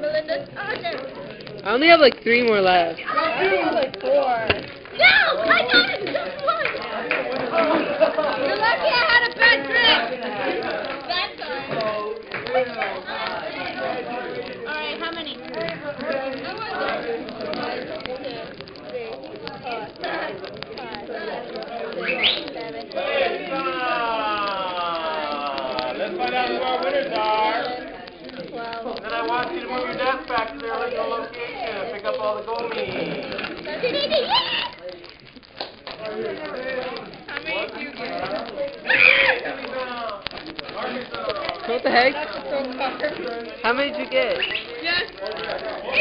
Melinda's. Uh, I only have like three more left. I have like four. No, I. Let's find out who our winners are. And then I want you to move your desk back to their original location and pick up all the gold meat. thirteen, eighteen, yes! What the heck? How many did you get? Eighteen!